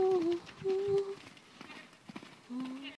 Ooh.